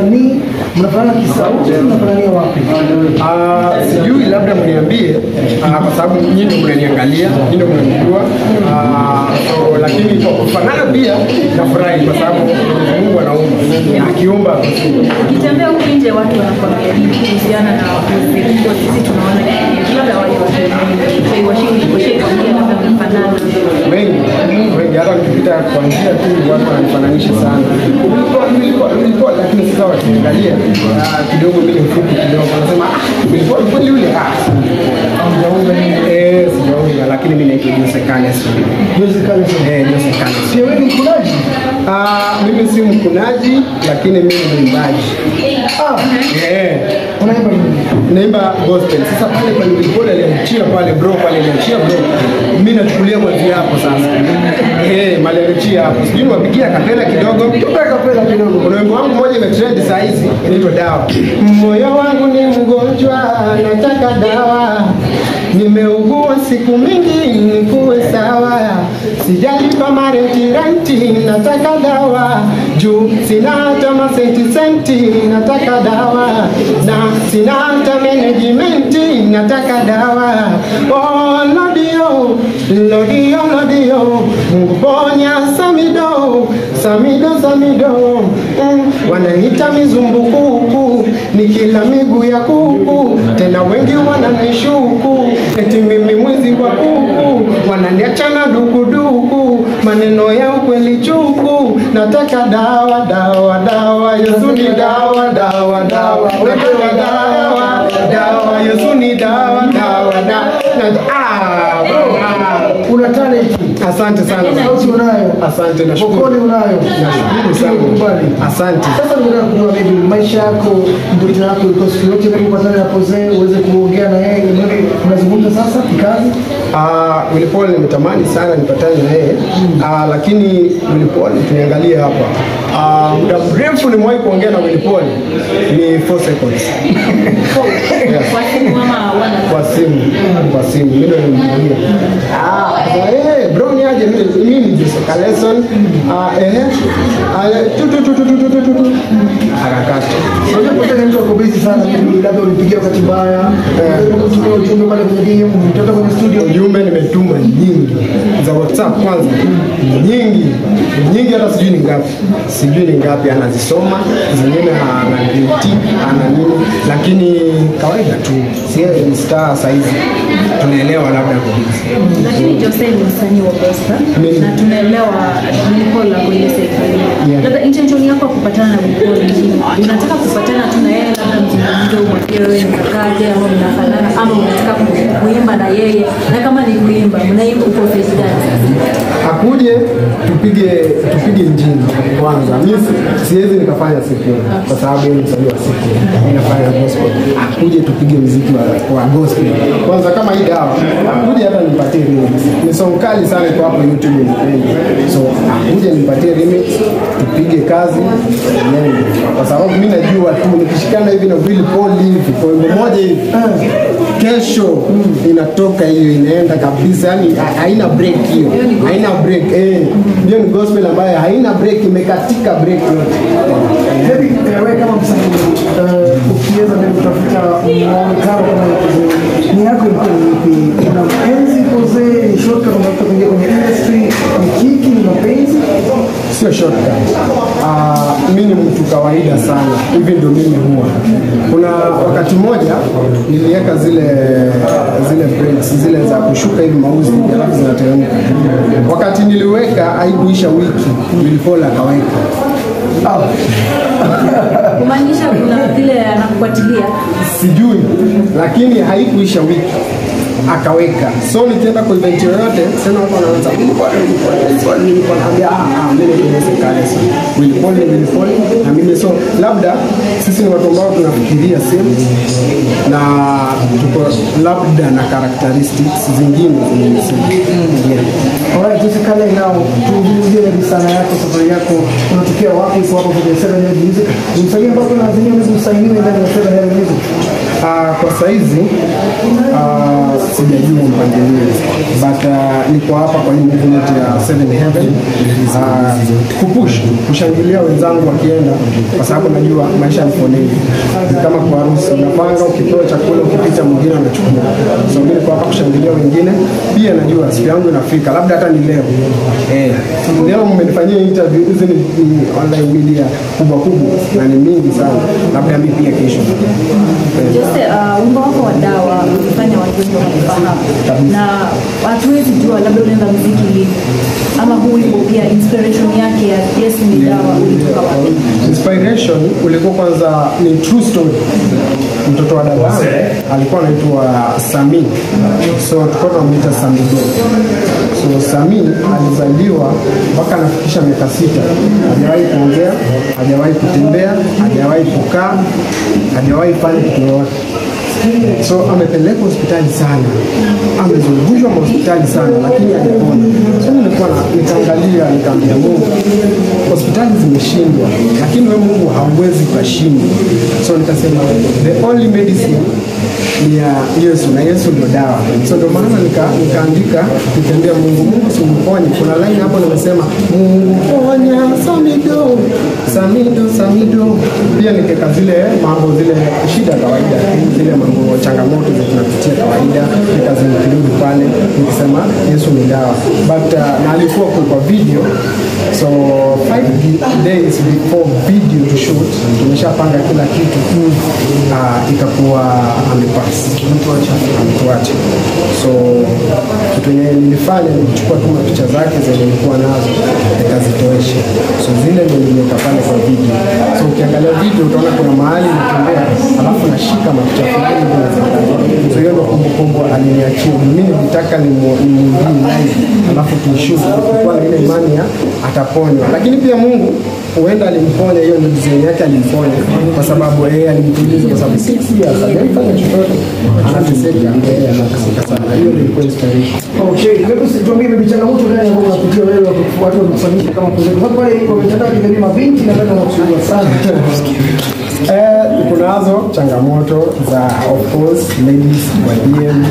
mnafanana mnafanana kisauti, mnafanania wapi? Ah, sijui labda mniambie ah, kwa sababu nyinyi ndio mnaniangalia, nyinyi ndio mnanijua. Ah, so lakini kwa kufanana pia nafurahi kwa sababu Mungu anaumba na akiumba Ukitembea huku nje watu wanakwambia kuhusiana na muziki? Sisi tunaona labda wale watu washikwambia labda mnafanana. wengi, hata ukipita kwa njia tu watu wananifananisha sana. Ulikuwa, lakini sasa wakiangalia ah, kidogo mimi mfupi kidogo, wanasema ah, ulikuwa kweli yule ah, eh, sijaunga, lakini mimi naitwa Jose Kales. Jose Carlos. Eh, Jose Kales. Pia wewe ni mkunaji? Ah, mimi si mkunaji lakini mimi ni mwimbaji. Ah, Eh, unaimba? Naimba gospel. Sasa pale pale ulipole aliachia pale bro, pale aliachia bro. Mimi nachukulia kwa hapo sasa. Eh, mali aliachia hapo. Sijui niwapigia kapela kidogo. Tupe kapela kidogo. Kuna wimbo wangu mmoja imetrend saa hizi inaitwa dawa. Moyo wangu ni mgonjwa, nataka dawa. Nimeugua siku mingi, nikuwe sawa. Sijalipa marenti renti, nataka dawa. Juu sina hata masenti senti, nataka dawa. Na sina hata management, nataka dawa. Oh, lodio, lodio, lodio. Mungu samido, samido, samido. Mm, wanaita mizumbukuku, ni kila miguu ya kuku, tena wengi wananishuku, eti mimi mwizi wa kuku, wananiachana dukuduku, maneno ya ukweli chuku, nataka dawa, dawa, dawa, Yesu ni dawa, dawa, dawa, dawa, and asante sana. Sauti unayo. Asante, nashukuru. Mkono unayo. Nashukuru sana. Kubali. Asante. Sasa ndio kujua bibi maisha yako, ndoto yako ilikuwa siku yote maybe upatane na Jose uweze kuongea na yeye, maybe unazungumza sasa kikazi. Ah, Willy Paul nimetamani sana nipatane na yeye Ah, lakini Willy Paul tuniangalie hapa Ah, muda mrefu nimewahi kuongea na Willy Paul ni 4 seconds Kwa simu mama wana kwa simu kwa simu mimi ndo nimempigia ah eh bro ni nifanyaje mimi Jessica Lesson ehe. Harakati. Eh. Ujumbe nimetuma nyingi. Za WhatsApp kwanza, nyingi. Nyingi, hata sijui ni ngapi, sijui ni ngapi, anazisoma zingine, anaditi ana nini, lakini kawaida tu, si saizi tunaelewa labda kwa hivi. lakini Jose ni msanii wa gospel na tunaelewa niko la kwenye serikali. Labda intention yako ya kupatana na mkuu mwingine. Unataka kupatana tu na yeye labda mzungumze umwambie wewe ni kakaje ama mnafanana ama unataka kuimba na yeye na kama ni kuimba mnaimba uko face gani akuje tupige tupige injini kwanza. Mimi si- siwezi nikafanya siku kwa sababu yeye ni msanii wa siku, inafanya gospel. Akuje tupige muziki wa, wa gospel kwanza, kama hii dawa akuja hata nipatie remix. Ni song sana iko hapo YouTube nipendi, so akuja nipatie remix, tupige kazi nene, kwa sababu mimi najua tu nikishikana hivi na Willy Paul hivi kwa wimbo moja hivi kesho inatoka hiyo inaenda kabisa, yani haina break hiyo, haina break eh. ndio ni gospel ambayo haina break, imekatika break yote. Maybe eh, wewe kama msanii eh, ukiweza ndio kutafuta muonekano kama ni yako ilikuwa ni ipi? Una mapenzi ni shortcut unataka kuingia kwenye industry, ni kiki, ni mapenzi? Sio shortcut. Ah, mimi ni mtu kawaida sana, hivi ndio mimi huwa. Kuna wakati mmoja niliweka zile zile breaks zile za kushuka hivi mauzi alafu zinateremka. Wakati niliweka haikuisha wiki, nilipola akaweka Kumaanisha kuna vile anakufuatilia sijui, lakini haikuisha wiki akaweka. So nikienda kwa event yoyote, tena watu wanaanza Paul. Naambia ah, ah, mimi na mimi so labda sisi ni watu ambao tunafikiria same na tuko labda na characteristics zingine zingine. Yeah. Alright, tusikale nao tuzungumzie sana yako safari yako unatokea wapi kwa hapo kwenye Seven Head Music ni msanii ambapo lazima unaweza usainiwe ndani ya Seven Head Music Ah, kwa saizi uh, sijajua mpangilio but uh, niko hapa kwa hii movement ya Seven Heaven. Uh, kupush kushangilia wenzangu wakienda, kwa sababu najua maisha ni foleni, ni kama kwa harusi, unapanga ukipewa chakula, ukipita mwingine anachukua. So mimi niko hapa kushangilia wengine, pia najua siku yangu inafika, labda hata ni leo. Eh, leo mmenifanyia interview, hizi ni, online media kubwa kubwa na ni mingi sana, labda mimi pia kesho. Just uh, wimbo wako wa dawa ulifanya watu wengi wanafahamu na hatuwezi jua labda unaenda muziki lini ama huu wimbo pia inspiration yake ya Yesu ni dawa ulitoka wapi? Inspiration ulikuwa kwanza ni true story. Mtoto wa dada alikuwa anaitwa Sami, so tulikuwa tunamuita Sami. So Sami alizaliwa mpaka anafikisha miaka sita, hajawahi kuongea, hajawahi kutembea, hajawahi kukaa, hajawahi fanya kitu yoyote so amepelekwa hospitali sana, amezungushwa hospitali sana, lakini hajapona. So nilikuwa nikaangalia, nikaambia Mungu, hospitali zimeshindwa, lakini wewe Mungu hauwezi ukashindwa. So nikasema the only medicine ni ya Yesu na Yesu ndio dawa. So ndio maana nika, nikaandika nikaambia Mungu, Mungu simponye. Kuna line hapo nimesema Mungu ponya Samido, Samido, Samido. Pia nikeka zile mambo zile shida kawaida, zile mambo changamoto za tunapitia kawaida, nikazinclude pale nikisema Yesu ni dawa. But uh, na alikuwa kwa video so five days before video to shoot tumeshapanga kila kitu. Uh, ikakuwa amepass. Ametuacha. So kitu yenye nilifanya ni kuchukua tu picha zake zenye nilikuwa nazo nikazitoesha. So zile ndio niliweka pale kwa video. So ukiangalia video utaona kuna mahali natembea alafu nashika mapicha fulani so hiyo ndio kumbukumbu aliniachia. Mimi nilitaka nimwingie live alafu tuishoot kulikuwa na ile imani ya ataponywa. Lakini pia Mungu huenda alimponya hiyo ni design yake alimponya. Kwa sababu yeye alimtuliza kwa sababu six years hajafanya chochote. Anateseka ya anateseka sana. Hiyo ndio ilikuwa inspiration Okay, hebu situambie bibi changamoto gani ambayo unapitia wewe watu wanakusanyika kama kuzetu. Kwa sababu pale kwa mitandao ya kijamii mabinti na dada wanakusumbua sana. Eh, kunazo changamoto za of course ladies wa DM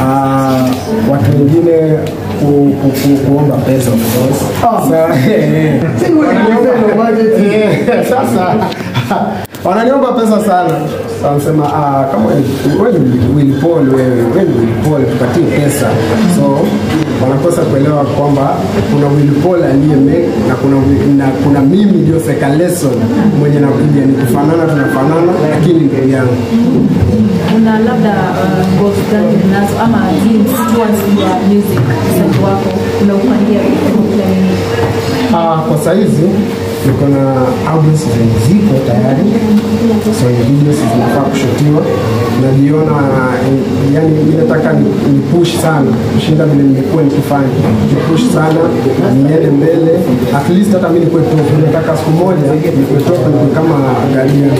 uh, watu wengine ku, ku, ku, kuomba pesa. Eh, sasa wananiomba pesa sana wanasema ah, kama wewe- ni Willy Paul wewe wewe ni Willy Paul tupatie pesa. So wanakosa kuelewa kwamba kuna Willy Paul aliye make na kuna na kuna mimi ndio Seka Lesson. Mwenye nakuja ni kufanana tunafanana lakini ndio yangu. Kuna labda uh, goals gani unazo ama dreams towards your music sasa wako unaupangia? Ah, kwa saizi niko na albums zenye ziko tayari, so videos zinafaa kushotiwa. Najiona eh, yani, inataka nataka ni, push sana kushinda vile nimekuwa nikifanya, ni push sana niende mbele, at least hata mi nikuwe top. Nataka siku moja nikuwe top, nikuwe kama Galia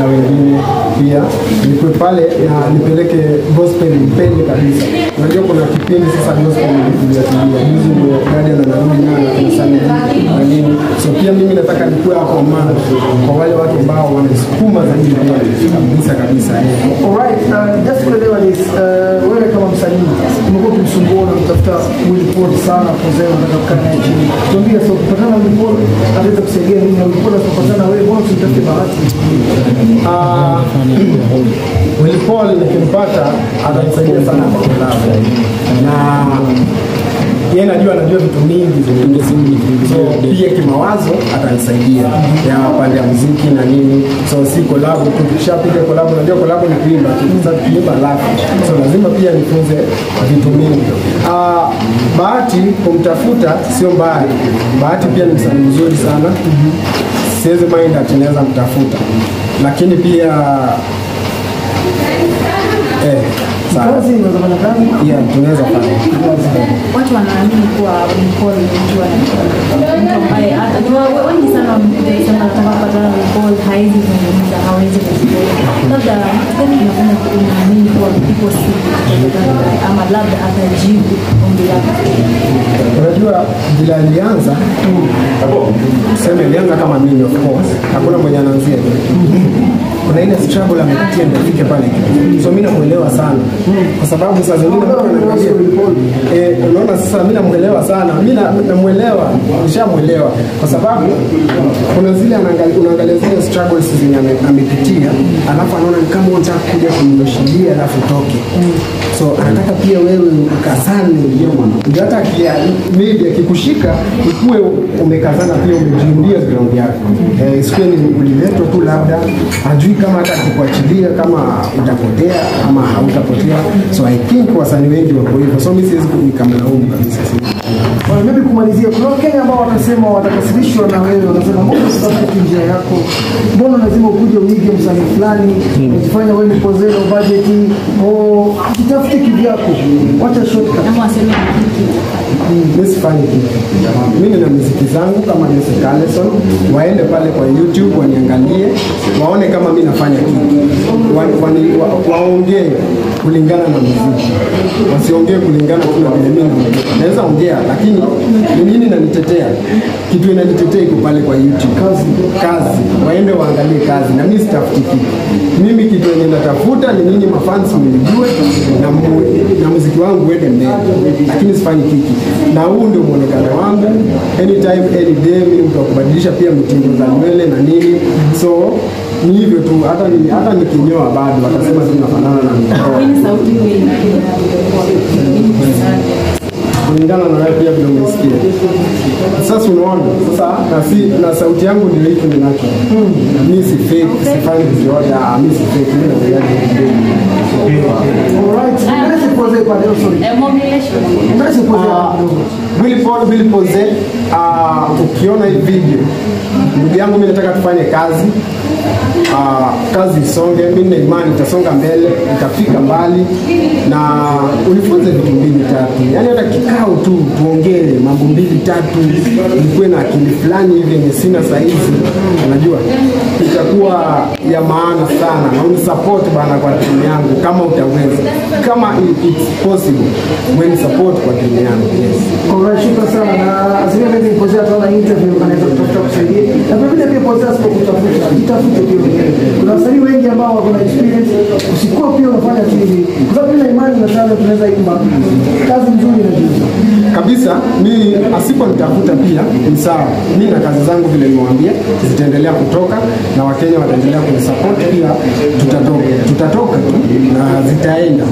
na wengine pia, nikuwe pale na nipeleke gospel mpende kabisa. Unajua kuna kipindi sasa gospel ilikuja tulia juzi, ndio Galia na nayo na kanisani na so pia mimi nataka nikuwe hapo mara kwa wale watu ambao wanasukuma zaidi na kabisa kabisa. Alright, uh, just kuelewa this, uh, wewe kama msanii umekuwa tukisumbua na kutafuta Willy Paul sana kuzee na kukaa naye chini. Tuambie sasa kupatana na Willy Paul ataweza kusaidia nini na Willy Paul asipopatana wewe bwana usimtafute bahati? Ah, Willy Paul nikimpata atanisaidia sana kwa kolabo na yeye najua anajua vitu mingi so pia kimawazo atanisaidia. Ya pande ya muziki na nini. So si kolabu tu tukishapiga kolabu najua kolabu ni kuimba tu. Sasa tukiimba live so lazima pia nifunze vitu mingi. Ah bahati kumtafuta sio mbali bahati pia ni msanii mzuri sana. Siwezi mind atinaweza mtafuta. Lakini pia sawa kazini unaweza fanya kazi yeah, tunaweza fanya watu wanaamini kuwa Paul mtu mtu ambaye hata wengi sana wamesema nataka kupatana na Paul, hawezi kuzungumza, hawezi kuzungumza. Labda gani kinafanya unaamini kuwa people see ama labda atajibu ombi lako? Unajua vile alianza tuseme alianza kama mimi of course, hakuna mwenye anaanzia. Kuna ile struggle amepitia ndio afike pale. So mimi namuelewa sana kwa sababu zingine eh, unaona sasa mimi namuelewa sana, mimi na- namuelewa, nishamuelewa kwa sababu kuna zile unaangalia zile struggles zenye amepitia, alafu anaona ni kama unataka kuja kumnyoshilia alafu utoke. So anataka pia wewe ukazane ndio hata maybe akikushika ukuwe umekazana pia umejiundia ground yako. Eh, isiwe ni uliletwa tu labda ajui kama hata akikuachilia kama utapotea ama hautapotea. So I think wasanii wengi wako hivyo. So mimi siwezi nikamlaumu kabisa. mimi maybe kumalizia, kuna Wakenya ambao watasema watakasirishwa na wewe, wanasema mbona usitafute njia yako, mbona lazima ukuje uige msanii fulani, ukifanya wewe ni pozero bajeti, o jitafute kivyako, wacha shortcut. Ama waseme ni hiki Mimi sifanyi kitu. Mimi nina muziki zangu kama Jesse Carlson, waende pale kwa YouTube waniangalie, waone kama mimi nafanya kitu. Wa, wani- wa, waongee kulingana na muziki, wasiongee kulingana tu na vile mimi. Naweza ongea, lakini ni nini nanitetea? Kitu inanitetea iko pale kwa YouTube. Kazi, kazi. Waende waangalie kazi, na mimi sitafuti kitu. Mimi kitu yenye natafuta ni nini mafans mnijue na, na muziki wangu uende mbele, lakini sifanyi kiki, na huu ndio mwonekano wangu. Anytime any day, mimi mtu kubadilisha pia mtindo za nywele na nini, so ni hivyo tu. Hata ni, hata nikinyoa bado watasema zinafanana nafanana na mtoto kulingana na wewe pia vile umesikia. Sasa unaona, sasa na, si, na sauti yangu ndio hiki ninacho. Mimi si fake, sifanyi vyote, ah, mimi si fake, mimi naongea Willy Pose, ah, ukiona hii video, ndugu yangu, mimi nataka tufanye kazi uh, kazi isonge. Mimi na imani itasonga mbele, itafika mbali, na ulifunze vitu mbili tatu, yaani hata kikao tu tuongee mambo mbili tatu, nikuwe na akili fulani hivi yenye sina saizi, unajua itakuwa ya maana sana, na unisupport bana kwa timu yangu kama utaweza, kama it's possible, mweni support kwa timu yangu yes. Sana na interview. Na. Kuna wasanii wengi ambao experience, unafanya hivi. Kwa sababu imani na tunaweza. Kazi nzuri na juzi. kabisa mi asiponitafuta pia ni sawa. Mi na kazi zangu vile nimewambia zitaendelea kutoka na wakenya wataendelea kunisapoti pia. Tutatoka tutatoka tu na zitaenda.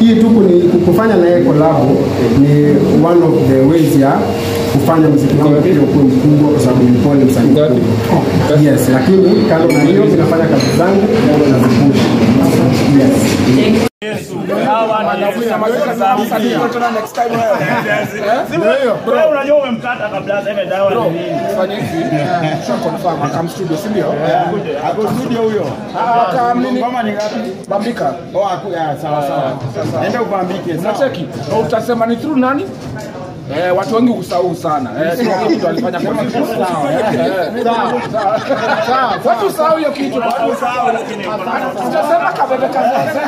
Hii tu ni kufanya yeye kolabo ni one of the ways ya kufanya muziki wangu pia ukuwe mkubwa kwa sababu nilikuwa ni msanii mkubwa. Yes lakini kando na hiyo ninafanya kazi zangu na zipushi. yes unajua umemkata kabla aseme dawa ni nini? fanya hivi. Sha confirm akam studio si ndio? Ako studio huyo. akam nini Ngoma ni ngapi? bambika. Oh, sawa sawa. Enda upambike sawa. unacheki? Utasema ni through nani Eh, watu wengi usahau sana. Eh, kitu alifanya kwa kitu. Sawa. Eh, eh, sawa. Sawa. Sawa watu usahau hiyo kitu. Watu Sawa lakini kabebe kaza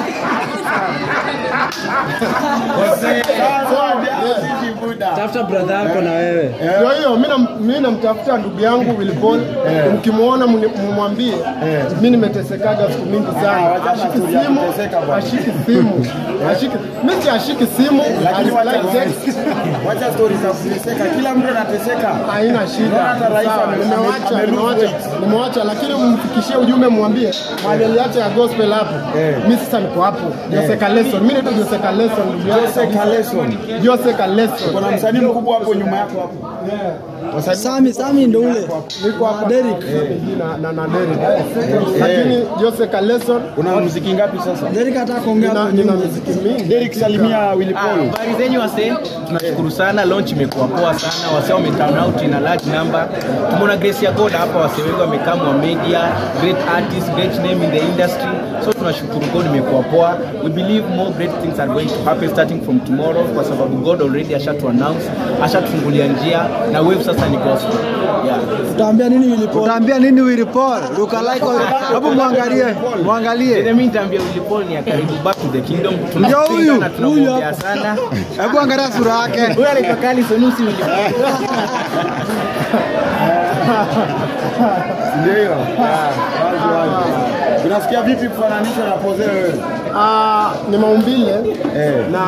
tafuta brother yako na wewe. Ndio hiyo mimi na- mimi namtafuta ndugu yangu Will Paul. Mkimwona mmwambie mumwambie. Mimi nimetesekaga siku mingi sana. Ashiki simu, ashiki simu, ashiki mimi si ashiki simu, reply stories za kuteseka. Kila mtu anateseka. haina shida. Hata rais amewacha, amewacha, Nimewacha, nimewacha, nimewacha, lakini mfikishie ujumbe, mwambie mahali aliacha ya gospel hapo. Mimi sasa niko hapo. Jose Kaleson, mimi naitwa Jose Kaleson ndugu yangu. Jose Kaleson. Jose Kaleson. Kuna msanii mkubwa hapo nyuma yako hapo. Sami Sami ndo ule Niko hapa Derek na na, Derek. Lakini Jose Kaleson Una muziki ngapi sasa? Derek hata kuongea nina, hapo nina muziki mingi Derek salimia Willy Paul. Habari zenyu wase, tunashukuru sana, launch imekuwa poa sana, wase wame turn out in a large number. Tumeona grace ya God hapa, wase wengi wamekaa wa media, great artist, great name in the industry. So tunashukuru God imekuwa poa. We believe more great things are going to happen starting from tomorrow kwa sababu God already ashatu announce, ashatufungulia njia na wave sasa ni gospel. Yeah. Utaambia nini Willy Paul? Utaambia nini Willy Paul? Luka like hapo muangalie. Muangalie. Mimi nitaambia Willy Paul ni karibu back to the kingdom. Ndio huyu, huyu hapa. sana. Hebu angalia sura yake. Huyu Kali Sonusi Willy Ndio. Wazi. Unasikia vipi kufananishwa na Pozee wewe? Ah, ni maumbile Eh. na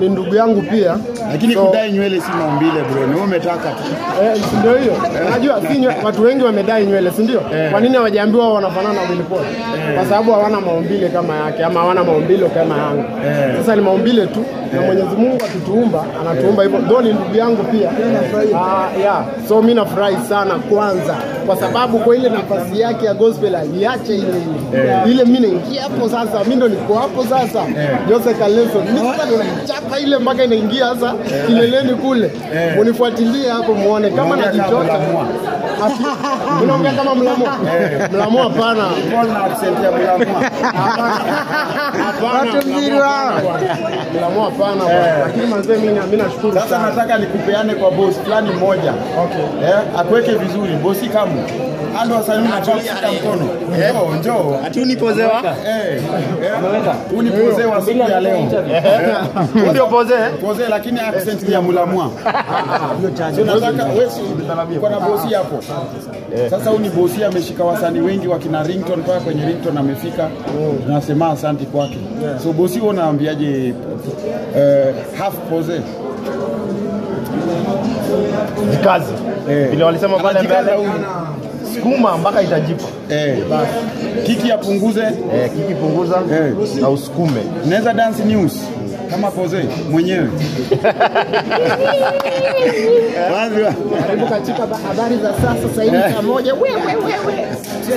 ni ndugu yangu pia Lakini So- kudai nywele si maumbile bro, ni wewe umetaka tu. Eh, si ndio hiyo? Unajua si nywele, watu wengi wamedai nywele, si ndio? Eh. Kwa nini hawajaambiwa wanafanana na Willy Paul? Kwa sababu hawana maumbile kama yake ama hawana maumbile kama yangu. Eh. Sasa ni maumbile tu na Mwenyezi Mungu akituumba anatuumba hivyo. Ndio ni ndugu yangu pia. Ah, yeah. So mimi nafurahi sana kwanza kwa sababu kwa ile nafasi yake ya gospel aliacha ile ile. Ile mimi naingia hapo sasa, mimi ndo niko hapo sasa. Jose Kaleso, mimi sasa ndo nachapa ile mpaka inaingia sasa kileleni kule. unifuatilie hapo muone kama kama najichota. Unaongea kama mlamo mlamo, hapana. Watu mzuri wao. Mlamua hapana. Lakini manzee mimi mimi nashukuru Sasa nataka nikupeane kwa boss fulani mmoja. Okay. Eh, akuweke vizuri bosi kamu. Ando wasanii na kushika mkono. Njoo, njoo. Ati unipozewa? Eh. eh. Huu ni pozee wa siku ya leo. Ndio poze. Poze lakini accent ya Mlamua. So nataka wewe uko na bosi hapo. Sasa huyu ni bosi ameshika wasanii wengi wakina Ringtone paka kwenye Ringtone amefika. Nasema asante kwake. So bosi wewe unaambiaje eh, half pose? Jikazi. Eh. Vile walisema pale mbele. Sukuma mpaka itajipa. Eh. Kiki apunguze. Eh, kiki punguza Eh. na usukume. Naweza dance news kama pose mwenyewe. Wazi Karibu katika habari za sasa sasa hivi saa moja. We we we we.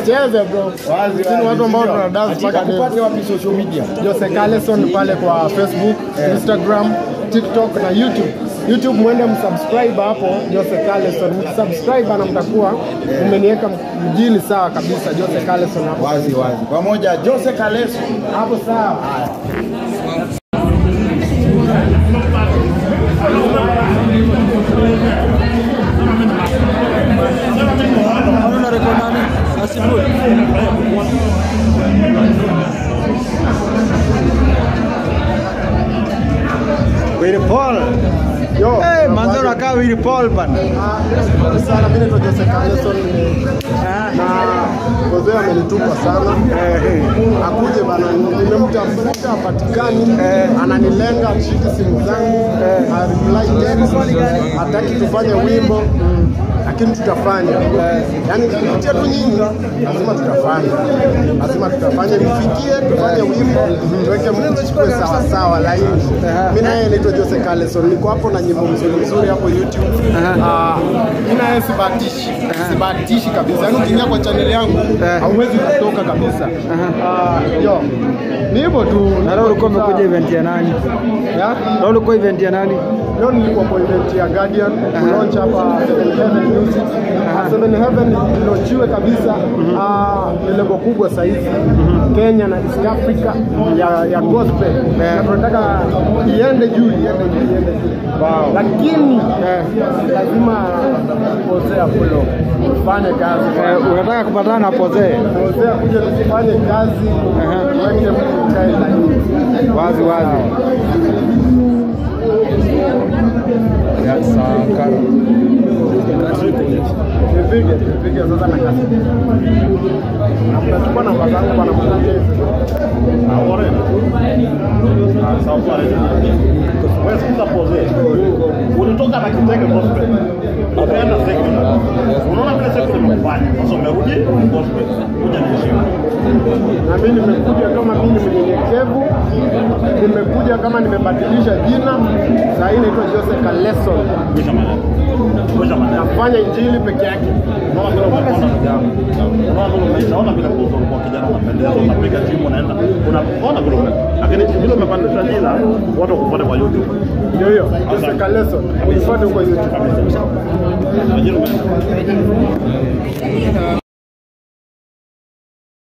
Cheze bro. Sisi watu ambao tuna dance mpaka leo. kupate wapi social media? Jose Carlson pale kwa Facebook, Instagram, TikTok na YouTube. YouTube mwende msubscribe hapo Jose Carlson. Mkisubscribe na mtakuwa yeah. umeniweka mjini sawa kabisa Jose Carlson hapo. Wazi wazi. Pamoja Jose Carlson. Hapo sawa. Paul. Eh, manzo unakaa Willy Paul bana. Sana mimi naitwa Jose Carleson na Jose amenitupa sana. Akuje bana, nimemtafuta hapatikani, ananilenga ashike simu zangu, reply text, hataki tufanye wimbo lakini tutafanya. Yani kupitia tu nyinyi, lazima tutafanya, lazima tutafanya, nifikie, tufanye wimbo, tuweke mtu chukue sawa sawa laini. Mimi naye naitwa Jose Kaleson, niko hapo na nyimbo mzuri mzuri hapo YouTube. Mi Mimi naye sibatishi, sibatishi kabisa. Yani ukiingia kwa channel yangu hauwezi kutoka kabisa. Ah, Yo, ni hivyo tu. Na leo ulikuwa umekuja event ya nani? Ya? Leo ulikuwa event ya nani? Leo nilikuwa kwa event ya Guardian kulaunch hapa Seven Heaven Music. Ah, Seven Heaven ilaunchiwe kabisa. Ah, ni lebo kubwa sasa hivi Kenya na East Africa ya, ya gospel na tunataka iende juu, iende juu, iende juu. Lakini lazima posea fulo tufanye kazi Eh, unataka kupatana na Pozee? posea kuja tufanye kazi, tuweke mtu kae. Wazi wazi. Ya Sankara. Nipige, nipige sasa na kasi. Na mtachukua namba zangu bwana mkurugenzi. Wewe sikiza pose. Ulitoka na kitenge gospel. Ukaenda secular. Unaona vile secular imekufanya. Sasa umerudi gospel. Kuja niheshimu. Na mimi nimekuja kama mimi mnyenyekevu, nimekuja kama nimebadilisha jina. Saa hii naitwa Joseph Kaleson, nafanya injili peke yake.